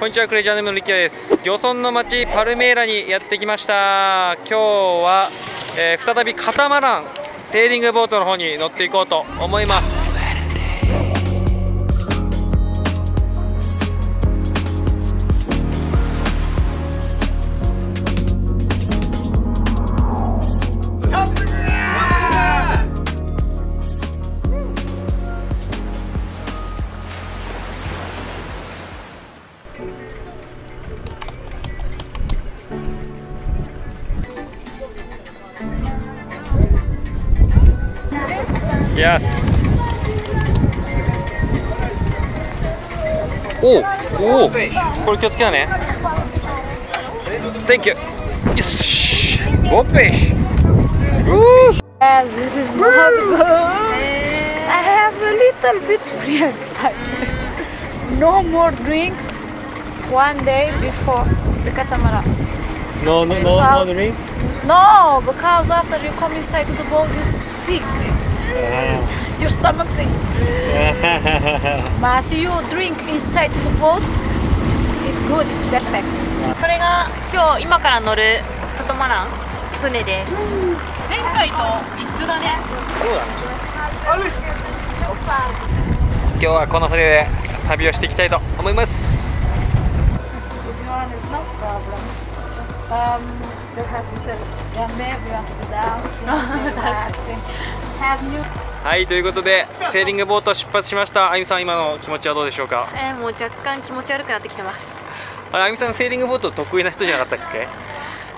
こんにちはクレジャーネームのリキアです。漁村の町パルメーラにやってきました。今日は、えー、再びカタマランセーリングボートの方に乗っていこうと思います。Yes. Oh, oh! Thank you. Yes. Go fish. Woo. Yes, this is Woo. not good. I have a little bit experience. no more drink one day before the catamaran. No, no, no, no drink. No, because after you come inside the boat, you sick. Your stomach sick. But you drink inside to the boat, it's good, it's perfect. これが今日今から乗るカトマラン船です前回と一緒だねそうだね今日はこの船で旅をしていきたいと思います To. Um, you have little game, you have to dance, relaxing. Have new はいということでセーリングボート出発しました。あゆみさん今の気持ちはどうでしょうか？えー、もう若干気持ち悪くなってきてます。あれあゆみさんセーリングボート得意な人じゃなかったっけ？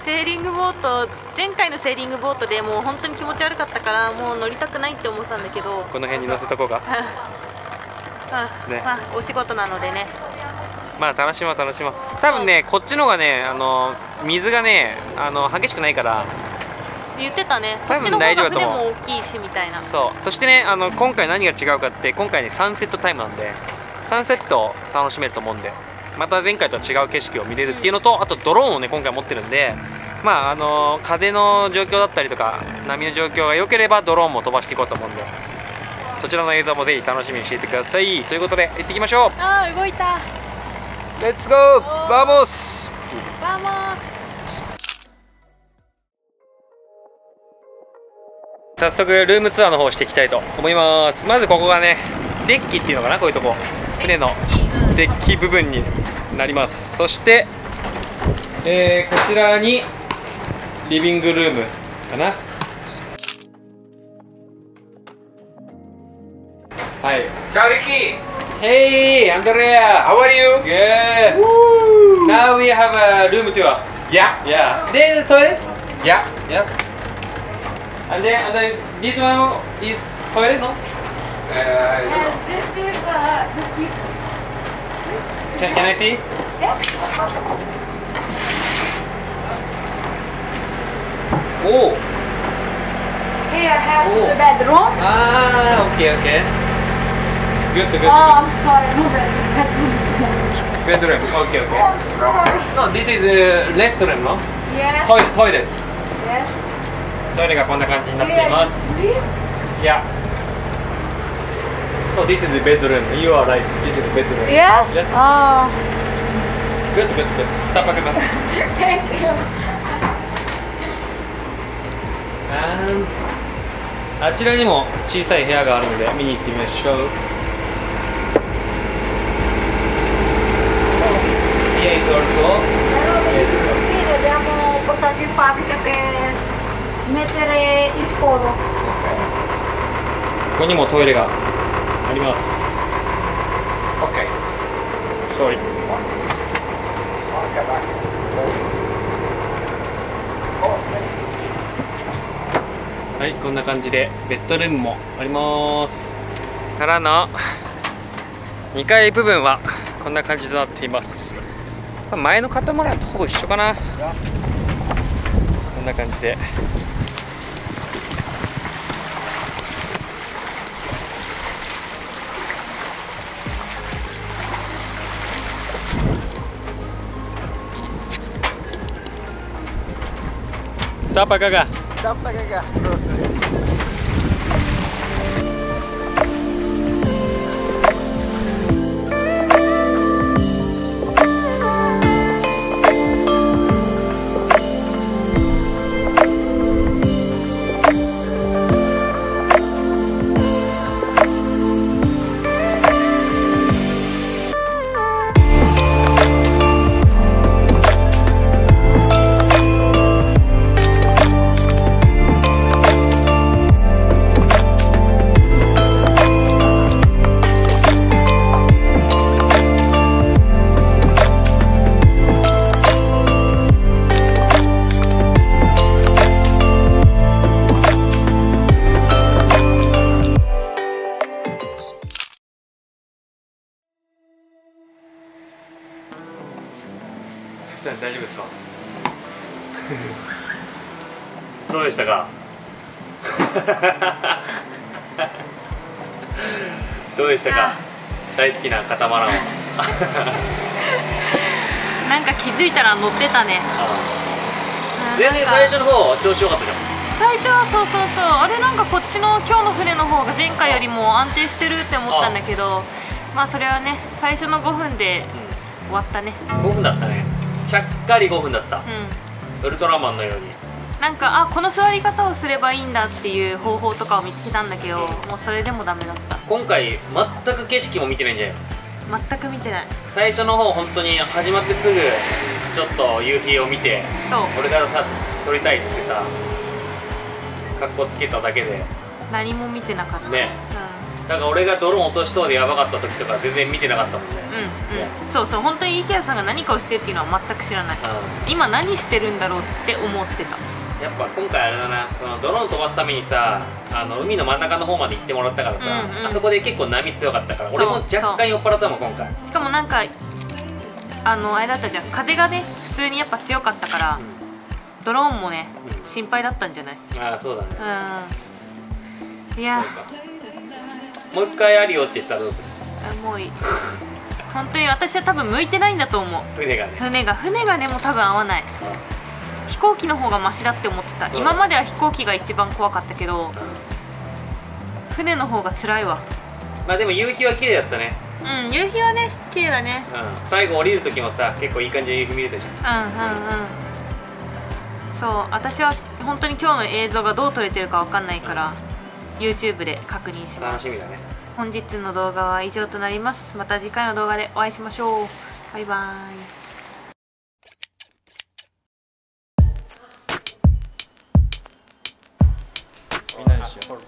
セーリングボート前回のセーリングボートでもう本当に気持ち悪かったからもう乗りたくないって思ってたんだけど。この辺に乗せとこうか。まあ、ね。まあお仕事なのでね。まあ楽しもう楽しもう。多分ねこっちの方がねあの水がねあの激しくないから言ってたね。こ多分っちの方が大丈夫だと思う。船も大きいしみたいな。そう。そしてねあの今回何が違うかって今回ねサンセットタイムなんで。サンセットを楽しめると思うんで。また前回とは違う景色を見れるっていうのと、あとドローンをね今回持ってるんで。まああの風の状況だったりとか波の状況が良ければドローンも飛ばしていこうと思うんで。そちらの映像もぜひ楽しみにしていてください。ということで行ってきましょう。あー動いた。 Let's go。 Vamos 早速ルームツアーの方していきたいと思います。まずここがねデッキっていうのかなこういうとこ。船のデッキ部分になります。そして、えー、こちらにリビングルームかな。はい。じゃーリキー。い、アン Andrea. How are you?GOOOOOOOOOH! And then, and then this one is toilet no? Uh, I know. And this is uh, the suite. This? Can, can I see? Yes, of course. Oh Here I have Oh. the bedroom. Ah, okay, okay. Good, good. Oh, I'm sorry, no bedroom. Bedroom is not. Bedroom. Okay, Oh, okay. I'm sorry. No, this is a restaurant, no? Yes. Toilet, toilet. Yes. トイレがこんな感じになっています。sleep. Yeah. So this is the bedroom. You are right. This is the bedroom. Yes. Yes. Oh, Good, good, good. さあ、パカパカ。thank you. And あちらにも小さい部屋があるので見に行ってみましょう。Mettere il forno. ここにもトイレがあります。Ok. Sorry. はい、こんな感じでベッドルームもあります。からの2階部分はこんな感じとなっています。まあ前のカタマランとほぼ一緒かな。こんな感じで。さあパカが Ciao さん大丈夫ですか？どうでしたか？どうでしたか？大好きなカタマランは？なんか気づいたら乗ってたね。全然最初の方調子良かったじゃん。最初はそうそうそう。あれなんかこっちの今日の船の方が前回よりも安定してるって思ったんだけどまあそれはね最初の5分で終わったね。5分だったねちゃっかり5分だった、うん。ウルトラマンのように。なんかあこの座り方をすればいいんだっていう方法とかを見つけたんだけどもうそれでもダメだった。今回全く景色も見てないんじゃないの全く見てない。最初の方本当に始まってすぐちょっと夕日を見てそう。俺からさ撮りたいっつってさ格好つけただけで。何も見てなかった。ねだから俺がドローン落としそうでやばかった時とか全然見てなかったもんね。うんうん、そうそう本当に IKEA さんが何かをしてっていうのは全く知らない。今何してるんだろうって思ってた。やっぱ今回あれだなそのドローン飛ばすためにさあの海の真ん中の方まで行ってもらったからさ、うんうん。あそこで結構波強かったから俺も若干酔っ払ったもん今回。しかもなんかあのあれだったじゃん風がね普通にやっぱ強かったから、ドローンもねうん。心配だったんじゃない？ああそうだね。うん。いやもう一回あるよって言ったらどうする？あもういい。本当に私は多分向いてないんだと思う。船がね。船が。船がねもう多分合わない。飛行機の方がマシだって思ってた。今までは飛行機が一番怖かったけど船の方が辛いわ。まあでも夕日は綺麗だったね。うん夕日はね綺麗だね。うん。最後降りる時もさ結構いい感じで夕日見れたじゃん。うんうんうん。そう私は本当に今日の映像がどう撮れてるかわかんないから YouTube で確認します。楽しみだね。本日の動画は以上となります。また次回の動画でお会いしましょう。バイバーイしよう。